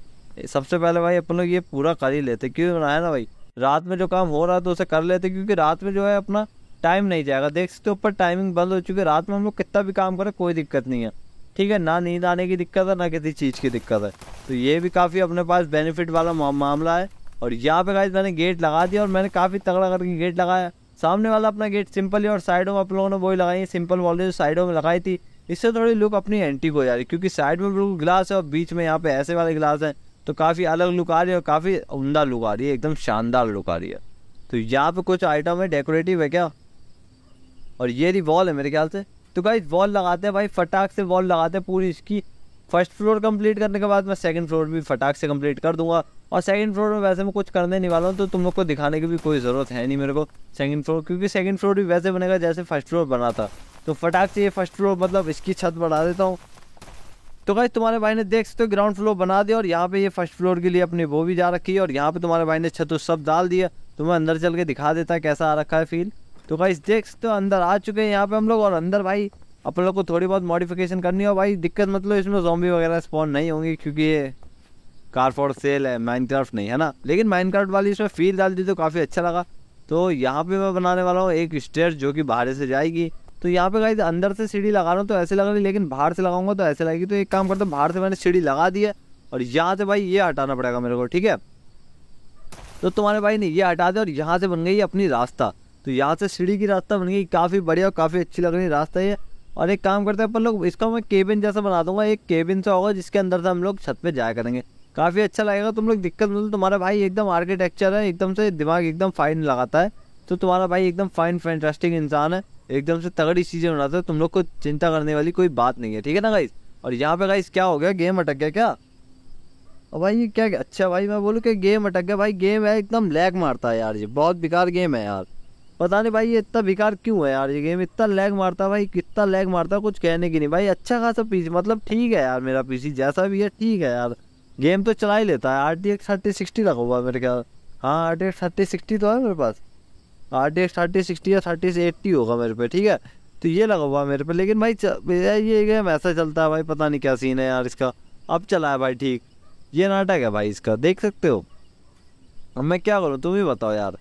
A: सबसे पहले भाई अपन लोग ये पूरा कर ही लेते क्यों बनाया ना भाई? रात में जो काम हो रहा है तो उसे कर लेते क्योंकि रात में जो है अपना टाइम नहीं जाएगा। देख सकते ऊपर टाइमिंग बंद हो चुकी है। रात में हम लोग कितना भी काम करें, कोई दिक्कत नहीं है। ठीक है, ना नींद आने की दिक्कत है, ना किसी चीज़ की दिक्कत है। तो ये भी काफ़ी अपने पास बेनिफिट वाला मामला है। और यहाँ पे गाइज़ मैंने गेट लगा दिया और मैंने काफ़ी तगड़ा करके गेट लगाया। सामने वाला अपना गेट सिंपल ही और साइडों में आप लोगों ने वही लगाई है सिंपल वॉल जो साइडों में लगाई थी। इससे थोड़ी लुक अपनी एंटी हो जा रही क्योंकि साइड में बिल्कुल ग्लास है और बीच में यहाँ पे ऐसे वाले ग्लास हैं तो काफ़ी अलग लुक आ रही है और काफ़ी उमदा लुक आ रही है, एकदम शानदार लुक आ रही है। तो यहाँ पे कुछ आइटम है डेकोरेटिव है क्या? और ये रही वॉल है मेरे ख्याल से। तो गाइज़ वॉल लगाते हैं भाई, फटाक से वॉल लगाते हैं पूरी इसकी। फ़र्स्ट फ्लोर कंप्लीट करने के बाद मैं सेकंड फ्लोर भी फटाक से कंप्लीट कर दूँगा। और सेकंड फ्लोर में वैसे मैं कुछ करने नहीं वाला हूँ तो तुम लोग को दिखाने की भी कोई ज़रूरत है नहीं मेरे को सेकंड फ्लोर क्योंकि सेकंड फ्लोर भी वैसे बनेगा जैसे फ़र्स्ट फ्लोर बना था। तो फटाक से ये फ़र्स्ट फ्लोर मतलब इसकी छत बढ़ा देता हूँ। तो भाई तुम्हारे भाई ने देख सकते हो ग्राउंड फ्लोर बना दिया और यहाँ पे ये फ़र्स्ट फ्लोर के लिए अपनी वो भी जा रखी है और यहाँ पे तुम्हारे भाई ने छत सब डाल दिया। तो मैं अंदर चल के दिखा देता कैसा आ रखा है फील तो भाई देख हो अंदर आ चुके हैं यहाँ पे हम लोग और अंदर भाई, अपन लोग को थोड़ी बहुत मॉडिफिकेशन करनी हो भाई। दिक्कत मतलब इसमें जॉम्बी वगैरह स्पॉन नहीं होंगी क्योंकि ये कार फॉर सेल है माइनक्राफ्ट नहीं, है ना? लेकिन माइनक्राफ्ट वाली इसमें फील डाल दी तो काफ़ी अच्छा लगा। तो यहाँ पे मैं बनाने वाला हूँ एक स्टेयर जो कि बाहर से जाएगी। तो यहाँ पे गाइस अंदर से सीढ़ी लगा रहा हूँ तो ऐसे लग रही, लेकिन बाहर से लगाऊँगा तो ऐसे लगेगी। तो एक काम करता हूँ, बाहर से मैंने सीढ़ी लगा दी है और यहाँ से भाई ये हटाना पड़ेगा मेरे को, ठीक है? तो तुम्हारे भाई ने ये हटा दिया और यहाँ से बन गई अपनी रास्ता। तो यहाँ से सीढ़ी की रास्ता बन गई। काफ़ी बढ़िया और काफ़ी अच्छी लग रही रास्ता ये। और एक काम करते हैं अपन लोग, इसका मैं केबिन जैसा बना दूँगा। एक केबिन सा होगा जिसके अंदर से हम लोग छत पे जाया करेंगे। काफ़ी अच्छा लगेगा। तुम लोग दिक्कत मतलब तुम्हारा भाई एकदम आर्किटेक्चर है, एकदम से दिमाग एकदम फाइन लगाता है। तो तुम्हारा भाई एकदम फाइन फैंटास्टिक इंसान है। एकदम से तगड़ी चीज़ें बनाता है। तुम लोग को चिंता करने वाली कोई बात नहीं है। ठीक है ना गाइस और यहाँ पे गाइस क्या हो गया? गेम अटक गया क्या? और भाई ये क्या अच्छा भाई मैं बोलूँ कि गेम अटक गया। भाई गेम है, एकदम लैग मारता है यार ये। बहुत बेकार गेम है यार। पता नहीं भाई, ये इतना बेकार क्यों है यार ये गेम इतना लैग मारता भाई, कितना लैग मारता, कुछ कहने की नहीं। भाई अच्छा खासा पीसी मतलब ठीक है यार मेरा पीसी जैसा भी है ठीक है यार। गेम तो चला ही लेता है। R T X thirty sixty लगा हुआ मेरे ख्याल। हाँ R T X thirty sixty तो है मेरे पास। R T X thirty sixty या थर्टी एट्टी होगा मेरे पे, ठीक है? तो ये लगा हुआ मेरे पे। लेकिन भाई ये गेम ऐसा चलता है भाई, पता नहीं क्या सीन है यार इसका। अब चला है भाई, ठीक। ये नाटक है भाई इसका, देख सकते हो। अब मैं क्या करूँ, तुम ही बताओ यार।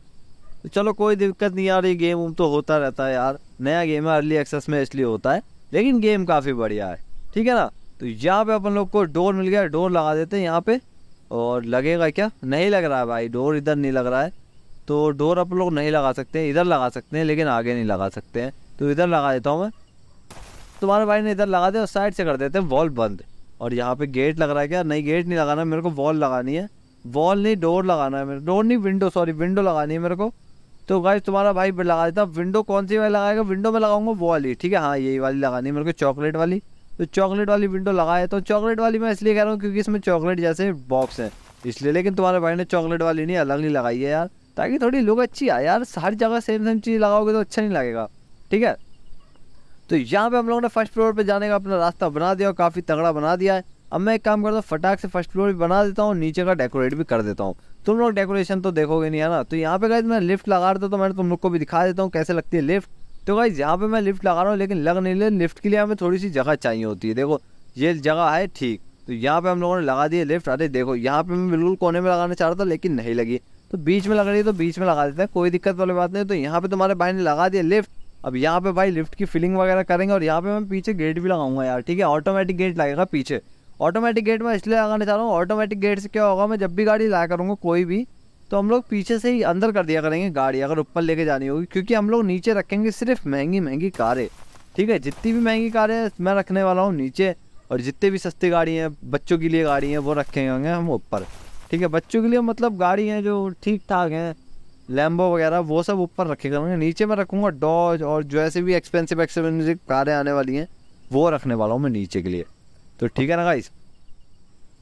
A: तो चलो कोई दिक्कत नहीं यार, ये गेम उम तो होता रहता है यार। नया गेम है अर्ली एक्सेस में इसलिए होता है, लेकिन गेम काफ़ी बढ़िया है। ठीक है ना? तो यहाँ पे अपन लोग को डोर मिल गया डोर लगा देते हैं यहाँ पे। और लगेगा क्या? नहीं लग रहा है भाई डोर इधर नहीं लग रहा है। तो डोर अपन लोग नहीं लगा सकते हैं इधर लगा सकते हैं, लेकिन आगे नहीं लगा सकते हैं। तो इधर लगा देता हूँ मैं। तुम्हारे भाई ने इधर लगा दे और साइड से कर देते हैं वॉल बंद। और यहाँ पे गेट लग रहा है क्या? नहीं गेट नहीं लगाना, मेरे को वॉल लगानी है। वॉल नहीं डोर लगाना है मेरे डोर नहीं विंडो सॉरी विंडो लगानी है मेरे को। तो गाइस तुम्हारा भाई लगा देता। विंडो कौन सी वाली लगाएगा? विंडो में लगाऊँगा वो वाली, ठीक है? हाँ यही वाली लगानी है मेरे को चॉकलेट वाली। तो चॉकलेट वाली विंडो लगाए तो चॉकलेट वाली मैं इसलिए कह रहा हूँ क्योंकि इसमें चॉकलेट जैसे बॉक्स है। इसलिए, लेकिन तुम्हारे भाई ने चॉकलेट वाली नहीं, अलग नहीं लगाई है यार। ताकि थोड़ी लुक अच्छी आए यार। हर जगह सेम सेम चीज़ लगाओगे तो अच्छा नहीं लगेगा, ठीक है? तो यहाँ पे हम लोगों ने फ़र्स्ट फ्लोर पे जाने का अपना रास्ता बना दिया और काफ़ी तगड़ा बना दिया है। अब मैं एक काम करता हूँ, फटाक से फ़र्स्ट फ्लोर भी बना देता हूँ, नीचे का डेकोरेट भी कर देता हूँ। तुम लोग डेकोरेशन तो देखोगे नहीं, है ना? तो यहाँ पे गाइज़ मैं लिफ्ट लगा रहा था तो मैंने तुम लोग को भी दिखा देता हूँ कैसे लगती है लिफ्ट तो गाइज़ यहाँ पे मैं लिफ्ट लगा रहा हूँ, लेकिन लग नहीं ले लिफ्ट के लिए हमें थोड़ी सी जगह चाहिए होती है। देखो, ये जगह है ठीक। तो यहाँ पे हम लोगों ने लगा दी है लिफ्ट अरे देखो, यहाँ पे मैं बिल्कुल कोने में लगाना चाह रहा था, लेकिन नहीं लगी। तो बीच में लग रही है तो बीच में लगा देते हैं। कोई दिक्कत वाली बात नहीं तो यहाँ पे तुम्हारे भाई ने लगा दिया लिफ्ट अब यहाँ पे भाई लिफ्ट की फिलिंग वगैरह करेंगे और यहाँ पे मैं पीछे गेट भी लगाऊँगा यार, ठीक है? ऑटोमेटिक गेट लगेगा पीछे। ऑटोमेटिक गेट में इसलिए लगाने चाह रहा हूँ। ऑटोमेटिक गेट से क्या होगा, मैं जब भी गाड़ी लाया करूँगा, कोई भी तो हम लोग पीछे से ही अंदर कर दिया करेंगे गाड़ी, अगर ऊपर लेके जानी होगी, क्योंकि हम लोग नीचे रखेंगे सिर्फ़ महँगी महँगी कारें। ठीक है, जितनी भी महँगी कारें मैं रखने वाला हूँ नीचे, और जितने भी सस्ती गाड़ी हैं, बच्चों के लिए गाड़ी हैं, वो रखेंगे हम ऊपर। ठीक है, बच्चों के लिए मतलब गाड़ी हैं जो ठीक ठाक हैं लैम्बो वगैरह, वो सब ऊपर रखे करेंगे। नीचे मैं रखूँगा डॉज और जो ऐसे भी एक्सपेंसिव एक्सपेंसिव कारें आने वाली हैं, वो रखने वाला हूँ मैं नीचे के लिए। तो ठीक है ना गाइस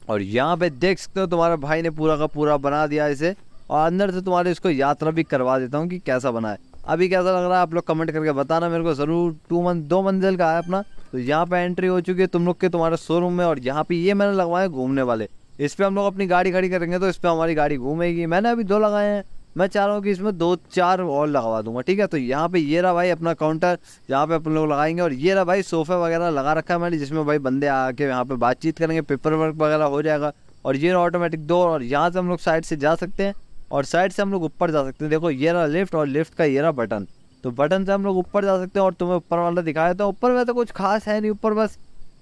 A: और यहाँ पे देख सकते हो तुम्हारे भाई ने पूरा का पूरा बना दिया इसे और अंदर से तुम्हारे इसको यात्रा भी करवा देता हूँ कि कैसा बना है। अभी कैसा लग रहा है आप लोग कमेंट करके बताना मेरे को ज़रूर। टू मंथ दो मंजिल का है अपना। तो यहाँ पे एंट्री हो चुकी है तुम लोग के तुम्हारे शोरूम में और यहाँ पे ये मैंने लगवाए घूमने वाले। इस पर हम लोग अपनी गाड़ी खड़ी करेंगे तो इस पर हमारी गाड़ी घूमेगी। मैंने अभी दो लगाए हैं। मैं चाह रहा हूँ कि इसमें दो चार और लगवा दूँगा, ठीक है? तो यहाँ पे ये रहा भाई अपना काउंटर यहाँ पे अपन लोग लगाएँगे और ये रहा भाई सोफे वगैरह लगा रखा है मैंने, जिसमें भाई बंदे आके यहाँ पे बातचीत करेंगे पेपर वर्क वगैरह हो जाएगा और ये ऑटोमेटिक डोर और यहाँ से हम लोग साइड से जा सकते हैं और साइड से हम लोग ऊपर जा सकते हैं। देखो ये रहा लिफ्ट और लिफ्ट का ये रहा बटन तो बटन से हम लोग ऊपर जा सकते हैं और तुम्हें ऊपर वाला दिखाया तो ऊपर में तो कुछ खास है नहीं, ऊपर बस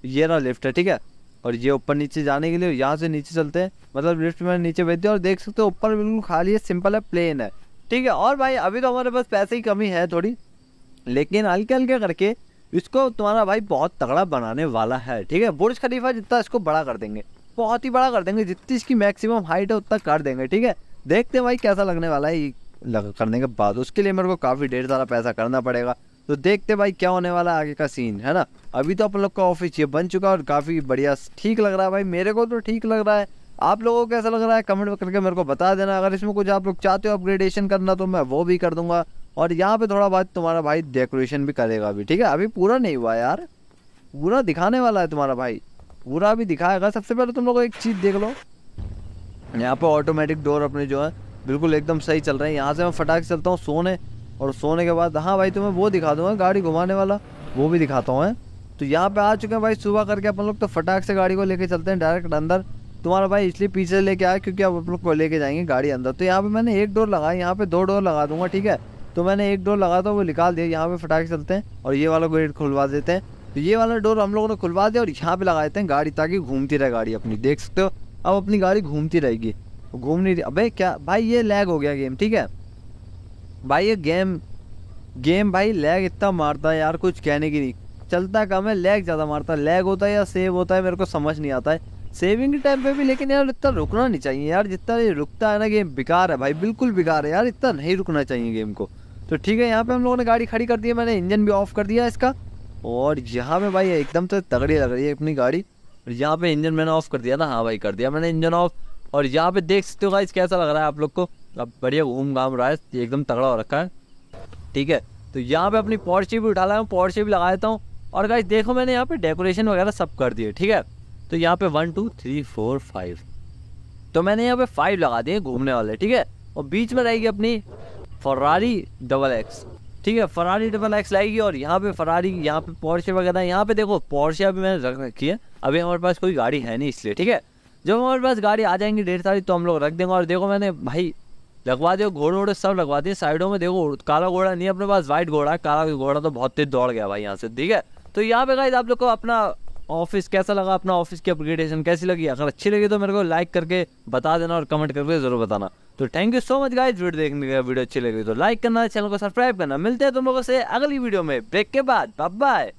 A: ये रहा लिफ्ट है, ठीक है? और ये ऊपर नीचे जाने के लिए यहाँ से नीचे चलते हैं। मतलब लिफ्ट में नीचे बैठते हैं और देख सकते हो ऊपर बिल्कुल खाली है सिंपल है प्लेन है। ठीक है, और भाई अभी तो हमारे पास पैसे की कमी है थोड़ी। लेकिन हल्के हल्के करके इसको तुम्हारा भाई बहुत तगड़ा बनाने वाला है, ठीक है? बुर्ज खलीफा जितना इसको बड़ा कर देंगे, बहुत ही बड़ा कर देंगे, जितनी इसकी मैक्सिमम हाइट है उतना कर देंगे, ठीक है? देखते हैं भाई कैसा लगने वाला है लग करने के बाद। उसके लिए मेरे को काफ़ी ढेर सारा पैसा करना पड़ेगा। तो देखते भाई क्या होने वाला आगे का सीन है ना? अभी तो अपन लोग का ऑफ़िस ये बन चुका है और काफ़ी बढ़िया ठीक लग रहा है भाई। मेरे को तो ठीक लग रहा है। आप लोगों को कैसा लग रहा है? कमेंट करके मेरे को बता देना। अगर इसमें कुछ आप लोग चाहते हो अपग्रेडेशन करना तो मैं वो भी कर दूँगा। और यहाँ पे थोड़ा बहुत तुम्हारा भाई डेकोरेशन भी करेगा अभी ठीक है? अभी पूरा नहीं हुआ यार। पूरा दिखाने वाला है तुम्हारा भाई। पूरा भी दिखाएगा। सबसे पहले तुम लोग एक चीज़ देख लो। यहाँ पे ऑटोमेटिक डोर अपने जो है, बिल्कुल एकदम सही चल रहे हैं। यहाँ से मैं फटाक चलता हूँ। सोने और सोने के बाद हाँ भाई, तुम्हें वो दिखा दूँगा, गाड़ी घुमाने वाला, वो भी दिखाता हूँ तो यहाँ पे आ चुके हैं भाई, सुबह करके अपन लोग तो फटाक से गाड़ी को लेके चलते हैं डायरेक्ट अंदर। तुम्हारा भाई इसलिए पीछे लेके आया क्योंकि अब आप लोग को लेके जाएँगे गाड़ी अंदर। तो यहाँ पे मैंने एक डोर लगाया यहाँ पे दो डोर लगा दूँगा, ठीक है? तो मैंने एक डोर लगा था, वो निकाल दिया, यहाँ पे फटाके चलते हैं और ये वाला गेट खुलवा देते हैं। तो ये वाला डोर हम लोगों ने खुलवा दिया और यहाँ पे लगा देते हैं गाड़ी, ताकि घूमती रहे गाड़ी अपनी। देख सकते हो, अब अपनी गाड़ी घूमती रहेगी। घूम नहीं रही अबे, क्या? भाई, ये लैग हो गया गेम ठीक है? भाई, ये गेम गेम भाई लैग इतना मारता है यार, कुछ कहने की नहीं। चलता कम है, लैग ज़्यादा मारता है। लैग होता है या सेव होता है, मेरे को समझ नहीं आता है। सेविंग के टाइम पे भी, लेकिन यार इतना रुकना नहीं चाहिए यार। जितना ये रुकता है ना, गेम बेकार है भाई, बिल्कुल बेकार है यार। इतना नहीं रुकना चाहिए गेम को। तो ठीक है, यहाँ पे हम लोगों ने गाड़ी खड़ी कर दी है, मैंने इंजन भी ऑफ़ कर दिया इसका। और यहाँ पे भाई एकदम तो तगड़ी लग रही है अपनी गाड़ी। और यहाँ पे इंजन मैंने ऑफ़ कर दिया ना हाँ भाई, कर दिया मैंने इंजन ऑफ़ और यहाँ पे देख सकते हो गाइस कैसा लग रहा है आप लोग को? अब बढ़िया घूम घाम रहा है एकदम तगड़ा हो रखा है। ठीक है तो यहाँ पे अपनी पॉर्ची भी उठा लाया हूँ पॉर्ची भी लगा देता हूँ। और गाइस देखो मैंने यहाँ पे डेकोरेशन वगैरह सब कर दिए, ठीक है? तो यहाँ पे one two three four five तो मैंने यहाँ पे फाइव लगा दिए घूमने वाले, ठीक है? और बीच में रहेगी अपनी फरारी डबल एक्स ठीक है फरारी डबल एक्स लाएगी और यहाँ पे फरारी यहाँ पे पोर्शे वगैरह यहाँ पे देखो पोर्शे अभी मैंने रख रखी है। अभी हमारे पास कोई गाड़ी है नहीं इसलिए, ठीक है? जब हमारे पास गाड़ी आ जाएँगी ढेर सारी तो हम लोग रख देंगे। और देखो मैंने भाई लगवा दिए घोड़े वोड़े सब लगवा दिए, साइडों में देखो, काला घोड़ा नहीं अपने पास व्हाइट घोड़ा है, काला घोड़ा तो बहुत तेज दौड़ गया भाई यहाँ से, ठीक है? तो यहाँ पे गाइज़ आप लोग को अपना ऑफ़िस कैसा लगा, अपना ऑफ़िस की अपग्रेडेशन कैसी लगी? अगर अच्छी लगी तो मेरे को लाइक करके बता देना और कमेंट करके ज़रूर बताना। तो thank you so much guys video देखने का वीडियो अच्छी लगी तो लाइक करना चैनल को सब्सक्राइब करना। मिलते हैं तुम लोगों से अगली वीडियो में। ब्रेक के बाद बाय